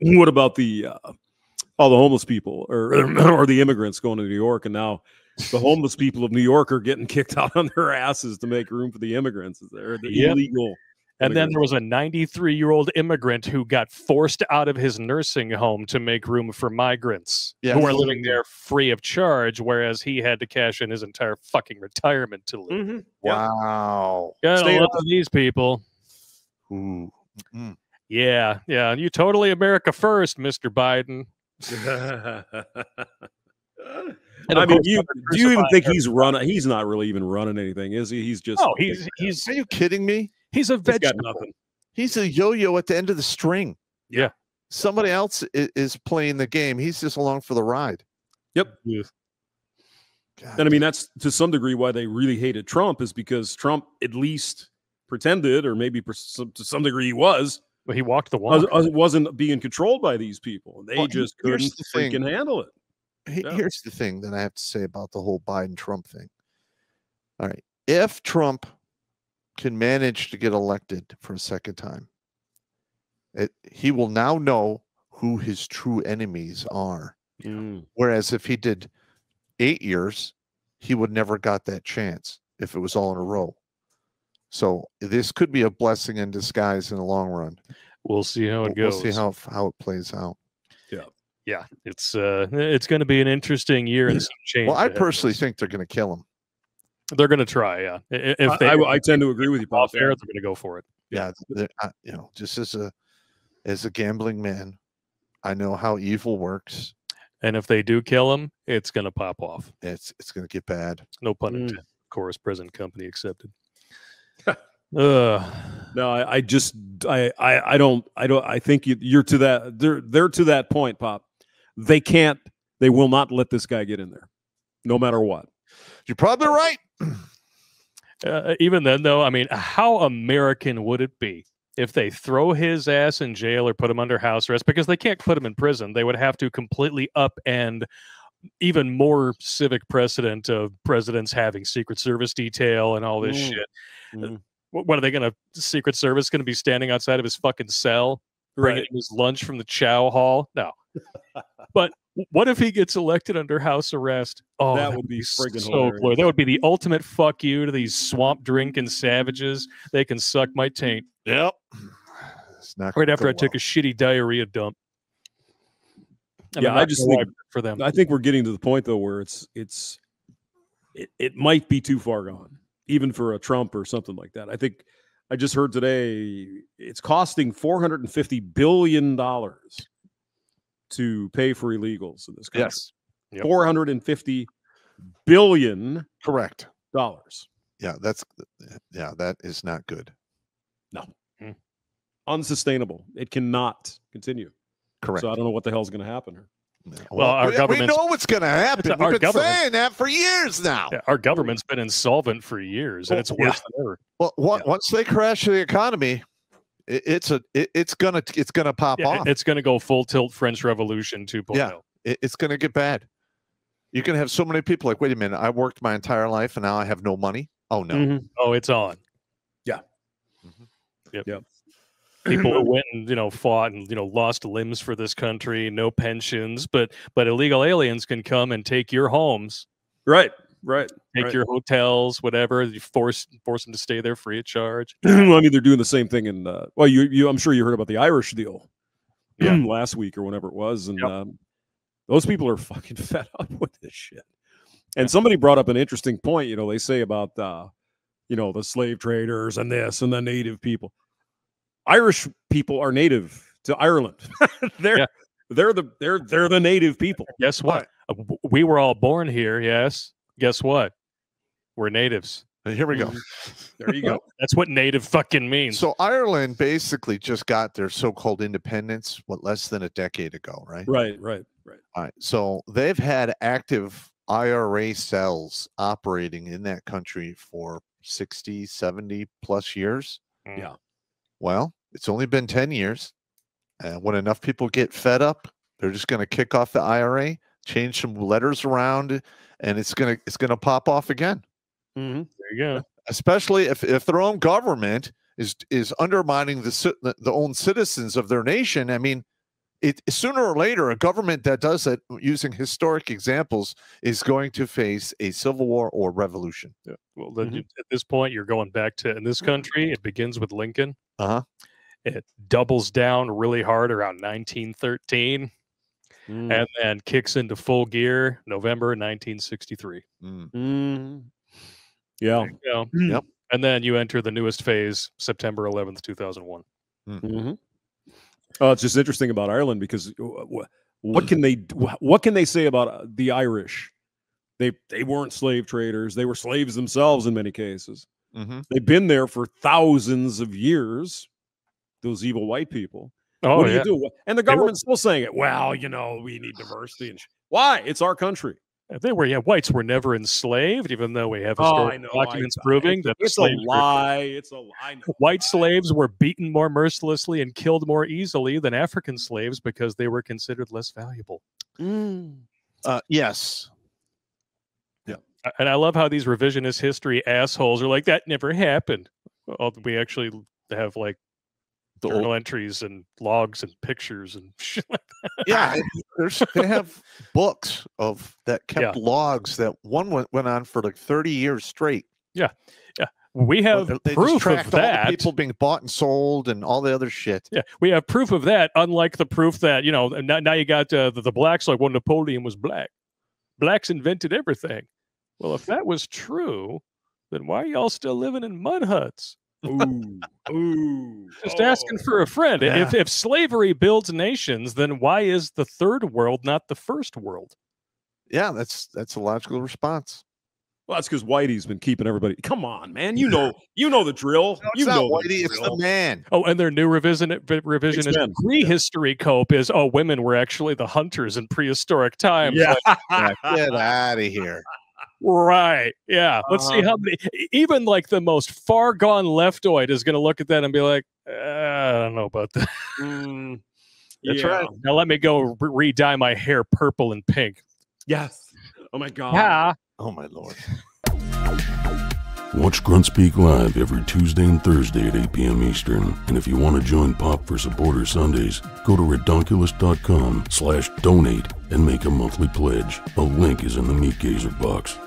what about the uh, all the homeless people or or the immigrants going to New York, and now the homeless people of New York are getting kicked out on their asses to make room for the immigrants. They're the Yep. illegal. And then there was a 93 year old immigrant who got forced out of his nursing home to make room for migrants Yes. who are living there free of charge, whereas he had to cash in his entire fucking retirement to live. Mhm. Yep. Wow. Gotta Stay love these people. Ooh. Mm. Yeah, yeah. You totally America first, Mr. Biden. And I mean, course, you, do you even crucified think he's running? He's not really even running anything, is he? He's just No, he's he's Are you kidding me? he's a he's got vegetable. nothing. He's a yo-yo at the end of the string. Yeah. Somebody else is, is playing the game. He's just along for the ride. Yep. God And I mean, that's to some degree why they really hated Trump is because Trump at least pretended, or maybe to some degree he was, Well, he walked the walk. was, wasn't being controlled by these people. They Well, just here's couldn't the thing. handle it. Yeah. Here's the thing that I have to say about the whole Biden Trump thing. All right. If Trump can manage to get elected for a second time, it, he will now know who his true enemies are. Mm. Whereas if he did eight years, he would never got that chance if it was all in a row. So this could be a blessing in disguise in the long run. We'll see how it We'll goes. we'll see how how it plays out. yeah, yeah. it's uh, it's going to be an interesting year and some change. Well, I personally think they're going to kill him. they're going to try. Yeah, I- i- if I, they I, I tend to agree with you, Paul. off air, they're going to go for it. yeah, they're- I- you know just as a as a gambling man i know how evil works And if they do kill him, it's going to pop off. it's it's going to get bad No pun Mm. intended. Of course, present company accepted. Ugh. No, I, I just I, I I don't I don't I think you, you're to that they're they're to that point, Popp. They can't they will not let this guy get in there, no matter what. you're probably right Uh, even then, though, I mean, how American would it be if they throw his ass in jail or put him under house arrest? Because they can't put him in prison. They would have to completely upend even more civic precedent of presidents having Secret Service detail and all this Mm. shit. Mhm. What, what are they going to? Secret Service going to be standing outside of his fucking cell, bringing Right. his lunch from the Chow Hall? No. but what if he gets elected under house arrest? Oh, That that would be friggin' so hilarious. That would be the ultimate fuck you to these swamp drinking savages. They can suck my taint yep right after I took a shitty diarrhea dump. And Yeah, I'm I just think- for them. I think we're getting to the point though where it's it's it, it might be too far gone, even for a Trump or something like that. I think I just heard today it's costing four hundred and fifty billion dollars to pay for illegals in this country. yes Yep. four hundred and fifty billion correct dollars. yeah that's yeah that is not good No. Hmm. Unsustainable. It cannot continue. correct So I don't know what the hell's going to happen here. Yeah, Well, our we, we know what's going to happen we've been government- saying that for years now Yeah, our government's been insolvent for years, and it's yeah. worse than ever. well on- once they crash the economy it, it's a it, it's gonna it's gonna pop Yeah, off it's going to go full tilt French Revolution oh. 2.0. Yeah. it, it's going to get bad. You're going to have so many people like, wait a minute, I worked my entire life and now I have no money. Oh no, Mhm. Oh, it's on. Yeah. Yep. Yep. People who went and you know fought and you know lost limbs for this country, no pensions, but but illegal aliens can come and take your homes, Right. Right. take Right. your hotels, whatever. You force force them to stay there free of charge. well, I mean, they're doing the same thing in. Uh, well, you, you, I'm sure you heard about the Irish deal, Yeah. last week or whenever it was, and Yep. um, those people are fucking fed up with this shit. And somebody brought up an interesting point. You know, they say about, uh, you know, the slave traders and this and the native people. Irish people are native to Ireland. they're Yeah. they're the they're they're the native people. Guess what? Uh, We were all born here. Yes. Guess what? We're natives. Here we go. There you go. That's what native fucking means. So Ireland basically just got their so-called independence what less than a decade ago, right? right. Right. Right. All right. So they've had active IRA cells operating in that country for 60, 70 plus years. Mm. yeah. Well, it's only been 10 years. And when enough people get fed up, they're just going to kick off the IRA, change some letters around, and it's going to it's going to pop off again. Mm-hmm. There you go. Especially if if their own government is is undermining the the, the own citizens of their nation. I mean, it sooner or later a government that does that using historic examples is going to face a civil war or revolution. Yeah. Well, then Mhm. you- at this point, you're going back to in this country. It begins with Lincoln. Uh-huh. It doubles down really hard around 1913, Mm. and then kicks into full gear November 1963. Mm. Mm. Yeah. You? Yep. And then you enter the newest phase, September 11th, 2001. hmm Oh, it's just interesting about Ireland because what, what can they what can they say about uh, the Irish? They they weren't slave traders; they were slaves themselves in many cases. Mhm. They've been there for thousands of years. Those evil white people. Oh what do yeah. you do? And the They were- government's still saying it. Well, you know, we need diversity. And sh- why? It's our country. They were yeah. Whites were never enslaved, even though we have Oh, know. Documents I- proving it's, that it's a slaves were- lie. It's a lie. White slaves were beaten more mercilessly and killed more easily than African slaves because they were considered less valuable. Uh, yes. A- And I love how these revisionist history assholes are like, that never happened. Well, we actually have like The journal old- entries and logs and pictures and shit like yeah, there's they have books of that kept logs that one went, went on for like 30 years straight. Yeah, yeah. We have they- proof of tracked all the that. people being bought and sold and all the other shit. Yeah, we have proof of that. Unlike the proof that you know, now, now you got uh, the, the blacks like, well, Napoleon was black. Blacks invented everything. Well, if that was true, then why are y'all still living in mud huts? Ooh, ooh. Just asking oh. for a friend. If if slavery builds nations, then why is the third world not the first world? Yeah, that's that's a logical response. Well, that's because Whitey's been keeping everybody. Come on, man. You know, you know the drill. No, it's you not know Whitey, the it's the man. Oh, and their new revision uh, revisionist men. prehistory cope is oh, women were actually the hunters in prehistoric times. Yeah. Yeah, get out of here. Right. Yeah. Let's see Uh-huh. how many, e- even like the most far gone leftoid is going to look at that and be like, uh, I don't know about that. Mm, That's yeah. right. Now let me go re dye my hair purple and pink. Yes. Oh my God. Yeah. Oh my lord. Watch Grunt Speak live every Tuesday and Thursday at 8 p.m. Eastern. And if you want to join Popp for Supporter Sundays, go to redonkulas.com slash donate and make a monthly pledge. A link is in the Meat Gazer box.